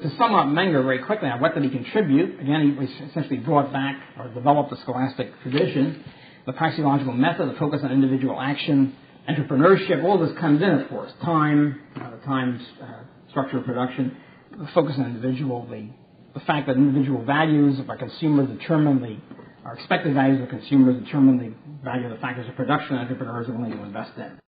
To sum up Menger very quickly, what did he contribute? Again, he essentially brought back or developed the scholastic tradition, the praxeological method, the focus on individual action, entrepreneurship, all this comes in, of course. Time, uh, the time uh, structure of production, the focus on individual, the, the fact that individual values of our consumers determine the, our expected values of consumers determine the value of the factors of production entrepreneurs are willing to invest in.